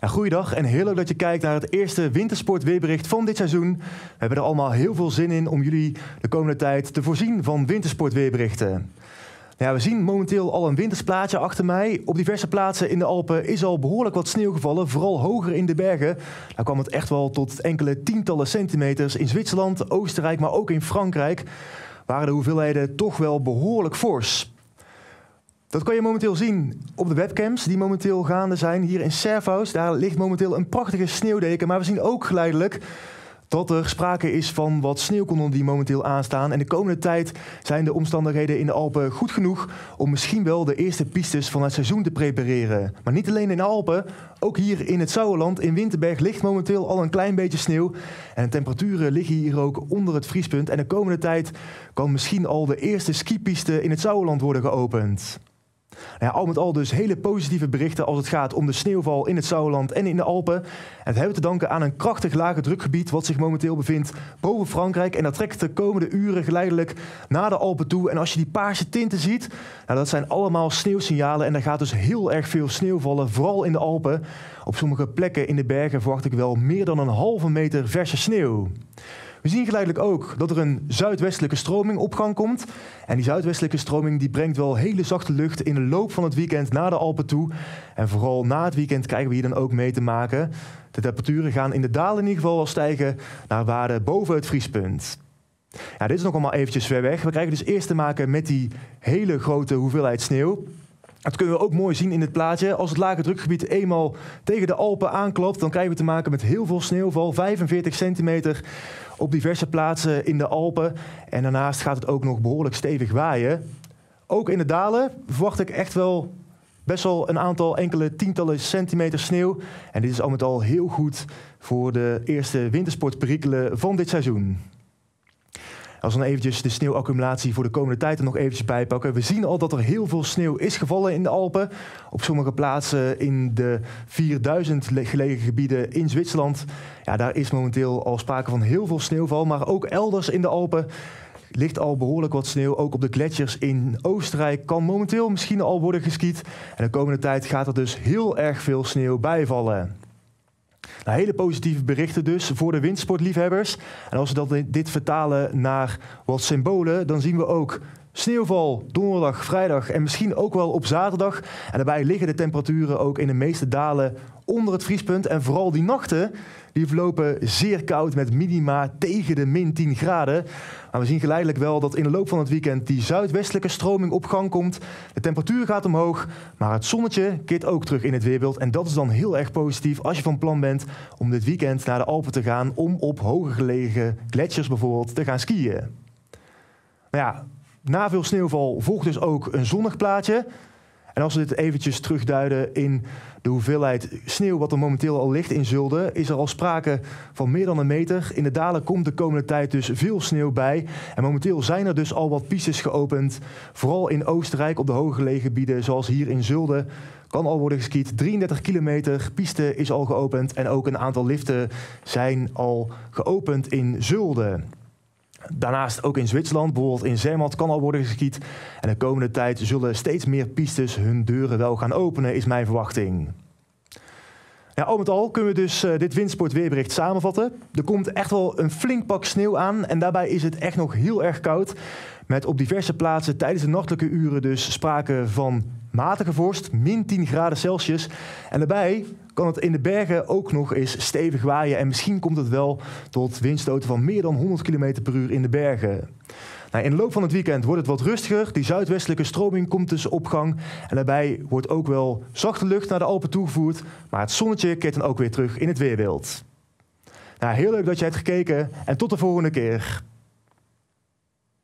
Ja, goeiedag en heel leuk dat je kijkt naar het eerste wintersportweerbericht van dit seizoen. We hebben er allemaal heel veel zin in om jullie de komende tijd te voorzien van wintersportweerberichten. Ja, we zien momenteel al een wintersplaatje achter mij. Op diverse plaatsen in de Alpen is al behoorlijk wat sneeuw gevallen, vooral hoger in de bergen. Daar kwam het echt wel tot enkele tientallen centimeters in Zwitserland, Oostenrijk, maar ook in Frankrijk waren de hoeveelheden toch wel behoorlijk fors. Dat kan je momenteel zien op de webcams die momenteel gaande zijn hier in Servaus. Daar ligt momenteel een prachtige sneeuwdeken, maar we zien ook geleidelijk dat er sprake is van wat sneeuwkanonnen die momenteel aanstaan. En de komende tijd zijn de omstandigheden in de Alpen goed genoeg om misschien wel de eerste pistes van het seizoen te prepareren. Maar niet alleen in de Alpen, ook hier in het Sauerland, in Winterberg, ligt momenteel al een klein beetje sneeuw. En de temperaturen liggen hier ook onder het vriespunt. En de komende tijd kan misschien al de eerste skipiste in het Sauerland worden geopend. Nou ja, al met al dus hele positieve berichten als het gaat om de sneeuwval in het Sauerland en in de Alpen. En dat hebben we te danken aan een krachtig lage drukgebied wat zich momenteel bevindt boven Frankrijk. En dat trekt de komende uren geleidelijk naar de Alpen toe. En als je die paarse tinten ziet, nou, dat zijn allemaal sneeuwsignalen. En er gaat dus heel erg veel sneeuw vallen, vooral in de Alpen. Op sommige plekken in de bergen verwacht ik wel meer dan een halve meter verse sneeuw. We zien geleidelijk ook dat er een zuidwestelijke stroming op gang komt. En die zuidwestelijke stroming die brengt wel hele zachte lucht in de loop van het weekend naar de Alpen toe. En vooral na het weekend krijgen we hier dan ook mee te maken. De temperaturen gaan in de dalen in ieder geval wel stijgen naar waarden boven het vriespunt. Ja, dit is nog allemaal eventjes ver weg. We krijgen dus eerst te maken met die hele grote hoeveelheid sneeuw. Dat kunnen we ook mooi zien in het plaatje. Als het lage drukgebied eenmaal tegen de Alpen aanklopt, dan krijgen we te maken met heel veel sneeuwval, 45 centimeter op diverse plaatsen in de Alpen. En daarnaast gaat het ook nog behoorlijk stevig waaien. Ook in de dalen verwacht ik echt wel best wel een aantal enkele tientallen centimeter sneeuw. En dit is al met al heel goed voor de eerste wintersportperikelen van dit seizoen. Als we dan eventjes de sneeuwaccumulatie voor de komende tijd er nog eventjes bij pakken. We zien al dat er heel veel sneeuw is gevallen in de Alpen. Op sommige plaatsen in de 4000 gelegen gebieden in Zwitserland. Ja, daar is momenteel al sprake van heel veel sneeuwval. Maar ook elders in de Alpen ligt al behoorlijk wat sneeuw. Ook op de gletsjers in Oostenrijk kan momenteel misschien al worden geskiet. En de komende tijd gaat er dus heel erg veel sneeuw bijvallen. Nou, hele positieve berichten dus voor de windsportliefhebbers. En als we dat, dit vertalen naar wat symbolen, dan zien we ook sneeuwval donderdag, vrijdag en misschien ook wel op zaterdag. En daarbij liggen de temperaturen ook in de meeste dalen onder het vriespunt. En vooral die nachten, die verlopen zeer koud met minima tegen de min 10 graden. Maar we zien geleidelijk wel dat in de loop van het weekend die zuidwestelijke stroming op gang komt. De temperatuur gaat omhoog, maar het zonnetje keert ook terug in het weerbeeld. En dat is dan heel erg positief als je van plan bent om dit weekend naar de Alpen te gaan. Om op hoger gelegen gletsjers bijvoorbeeld te gaan skiën. Nou ja, na veel sneeuwval volgt dus ook een zonnig plaatje. En als we dit eventjes terugduiden in de hoeveelheid sneeuw wat er momenteel al ligt in Zulden, is er al sprake van meer dan een meter. In de dalen komt de komende tijd dus veel sneeuw bij. En momenteel zijn er dus al wat pistes geopend. Vooral in Oostenrijk op de hooggelegen gebieden, zoals hier in Zulden, kan al worden geskiet. 33 kilometer piste is al geopend en ook een aantal liften zijn al geopend in Zulden. Daarnaast ook in Zwitserland, bijvoorbeeld in Zermatt, kan al worden geskiet. En de komende tijd zullen steeds meer pistes hun deuren wel gaan openen, is mijn verwachting. Ja, al met al kunnen we dus uh, dit windsportweerbericht samenvatten. Er komt echt wel een flink pak sneeuw aan en daarbij is het echt nog heel erg koud. Met op diverse plaatsen tijdens de nachtelijke uren dus sprake van matige vorst, min 10 graden Celsius. En daarbij kan het in de bergen ook nog eens stevig waaien. En misschien komt het wel tot windstoten van meer dan 100 km per uur in de bergen. Nou, in de loop van het weekend wordt het wat rustiger. Die zuidwestelijke stroming komt dus op gang. En daarbij wordt ook wel zachte lucht naar de Alpen toegevoerd. Maar het zonnetje keert dan ook weer terug in het weerbeeld. Nou, heel leuk dat je hebt gekeken en tot de volgende keer.